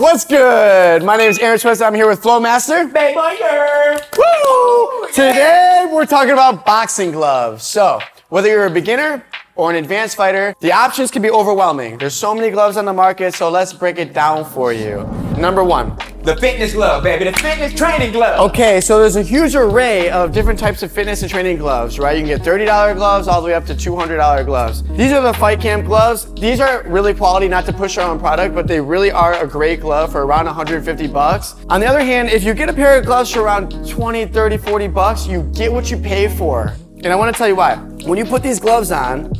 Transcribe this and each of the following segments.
What's good? My name is Aaron Twist. I'm here with Flo Master. Biker. Woo! Today we're talking about boxing gloves. So, whether you're a beginner or an advanced fighter, the options can be overwhelming. There's so many gloves on the market, so let's break it down for you. Number one, The fitness glove, baby. The fitness training glove. Okay, so there's a huge array of different types of fitness and training gloves, right? You can get $30 gloves all the way up to $200 gloves. These are the FightCamp gloves. These are really quality, not to push our own product, but they really are a great glove for around 150 bucks. On the other hand, if you get a pair of gloves for around 20, 30, 40 bucks, you get what you pay for. And I wanna tell you why. When you put these gloves on,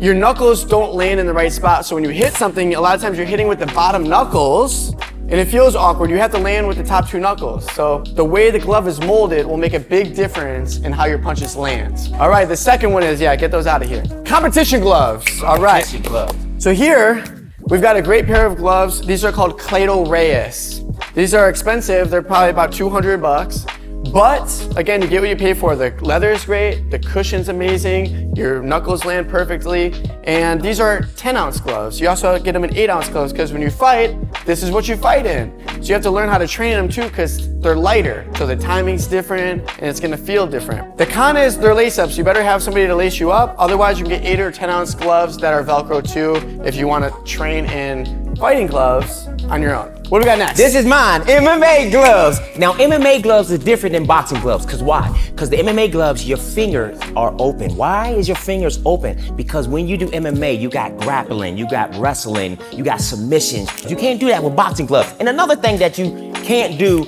your knuckles don't land in the right spot. So when you hit something, a lot of times you're hitting with the bottom knuckles and it feels awkward. You have to land with the top two knuckles. So the way the glove is molded will make a big difference in how your punches land. All right, the second one is, yeah, get those out of here. Competition gloves. All right. Glove. So here, we've got a great pair of gloves. These are called Cleto Reyes. These are expensive. They're probably about 200 bucks. But again, you get what you pay for. The leather is great, the cushion's amazing, your knuckles land perfectly, and these are 10 ounce gloves. You also get them in 8 ounce gloves because when you fight, this is what you fight in. So you have to learn how to train them too because they're lighter. So the timing's different and it's gonna feel different. The con is they're lace ups. You better have somebody to lace you up. Otherwise, you can get 8 or 10 ounce gloves that are Velcro too if you wanna train in fighting gloves on your own. What do we got next? This is mine, MMA gloves. Now, MMA gloves is different than boxing gloves. Cause why? Cause the MMA gloves, your fingers are open. Why is your fingers open? Because when you do MMA, you got grappling, you got wrestling, you got submissions. You can't do that with boxing gloves. And another thing that you can't do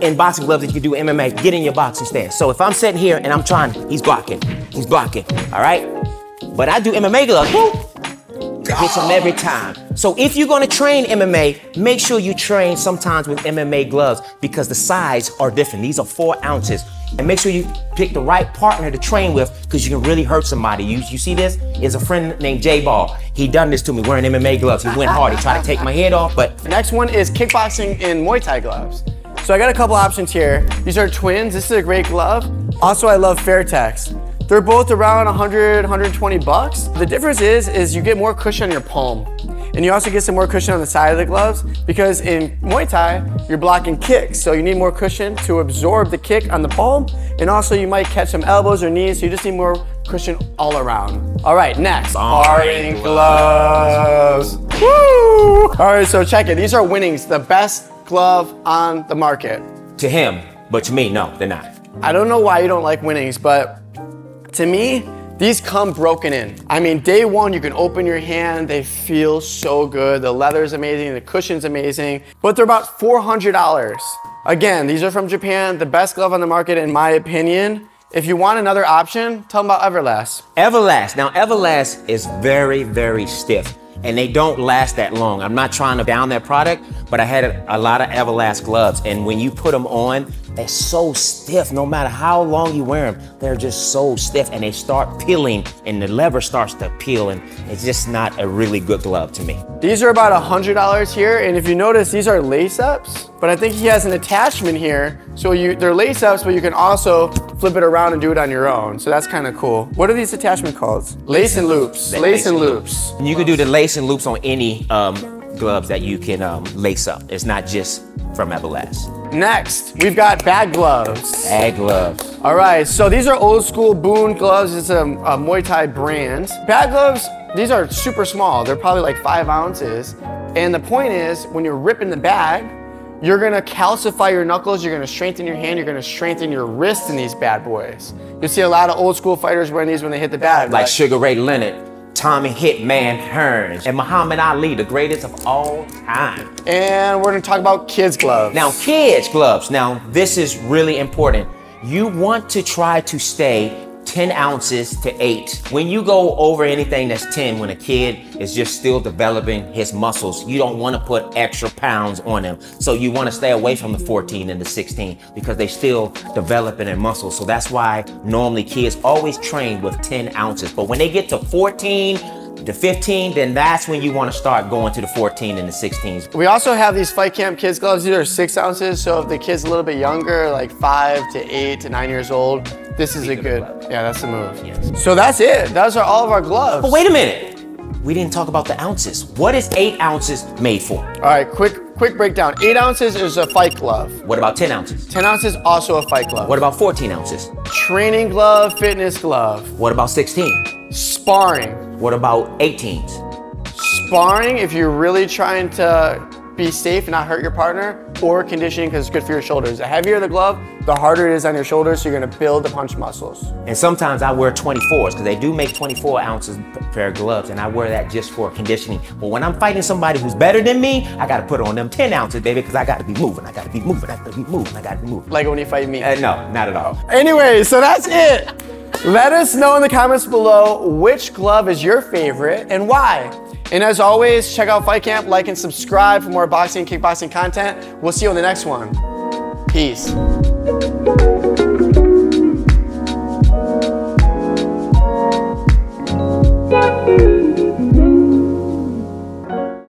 in boxing gloves that you do MMA, get in your boxing stance. So if I'm sitting here and I'm trying, he's blocking, he's blocking, all right? But I do MMA gloves, whoop, hits him every time. So if you're gonna train MMA, make sure you train sometimes with MMA gloves because the size are different. These are four ounces. And make sure you pick the right partner to train with because you can really hurt somebody. You, you see this? Is a friend named J Ball. He done this to me wearing MMA gloves. He went hard. He tried to take my head off, but The Next one is kickboxing in Muay Thai gloves. So I got a couple options here. These are twins. This is a great glove. Also, I love Fairtex. They're both around 100, 120 bucks. The difference is, is you get more cushion on your palm. And you also get some more cushion on the side of the gloves because in Muay Thai, you're blocking kicks. So you need more cushion to absorb the kick on the palm. And also you might catch some elbows or knees. So you just need more cushion all around. All right, next. Sparring gloves. Woo! All right, so check it. These are Winnings, the best glove on the market. to him, but to me, no, they're not. I don't know why you don't like Winnings, but to me, these come broken in. I mean, day one, you can open your hand, they feel so good. The leather is amazing, the cushion's amazing, but they're about $400. Again, these are from Japan, the best glove on the market, in my opinion. If you want another option, tell them about Everlast. Everlast. Now, Everlast is very, very stiff and they don't last that long. I'm not trying to down that product, but I had a, lot of Everlast gloves and when you put them on, they're so stiff. No matter how long you wear them, they're just so stiff and they start peeling and the lever starts to peel and it's just not a really good glove to me. These are about $100 here, and if you notice, these are lace ups, but I think he has an attachment here. So you, they're lace ups, but you can also flip it around and do it on your own. So that's kind of cool. What are these attachment called? Lace and loops. Lace and loops. And you can do the lace and loops on any um, gloves that you can um, lace up. It's not just from Everlast. Next, we've got bag gloves. Bag gloves. All right, so these are old school Boon gloves. It's a, a Muay Thai brand. Bag gloves, these are super small. They're probably like five ounces. And the point is, when you're ripping the bag, you're gonna calcify your knuckles, you're gonna strengthen your hand, you're gonna strengthen your wrist in these bad boys. You see a lot of old school fighters wearing these when they hit the bag. Like Sugar Ray Leonard, Tommy Hitman Hearns, and Muhammad Ali, the greatest of all time. And we're gonna talk about kids gloves. Now, kids gloves. Now, this is really important. You want to try to stay 10 ounces to 8. When you go over anything that's 10, when a kid is just still developing his muscles, you don't want to put extra pounds on them. So you want to stay away from the 14 and the 16 because they still developing their muscles. So that's why normally kids always train with 10 ounces. But when they get to 14, to 15, then that's when you want to start going to the 14 and the 16s. We also have these FightCamp Kids gloves. These are six ounces, so if the kid's a little bit younger, like five to eight to nine years old, this is a good, yeah, that's the move. Yes. So that's it. Those are all of our gloves. But wait a minute. we didn't talk about the ounces. What is eight ounces made for? All right, quick, quick breakdown. Eight ounces is a fight glove. What about 10 ounces? 10 ounces, also a fight glove. What about 14 ounces? Training glove, fitness glove. What about 16? Sparring. What about 18s? Sparring, if you're really trying to be safe and not hurt your partner, or conditioning because it's good for your shoulders. The heavier the glove, the harder it is on your shoulders, so you're gonna build the punch muscles. And sometimes I wear 24s because they do make 24 ounces pair of gloves, and I wear that just for conditioning. But when I'm fighting somebody who's better than me, I gotta put on them 10 ounces, baby, because I gotta be moving, I gotta be moving, I gotta be moving, I gotta be moving. Like when you fight me. Uh, no, not at all. Anyway, so that's it. Let us know in the comments below which glove is your favorite and why. And as always, check out FightCamp, like and subscribe for more boxing and kickboxing content. We'll see you on the next one. Peace.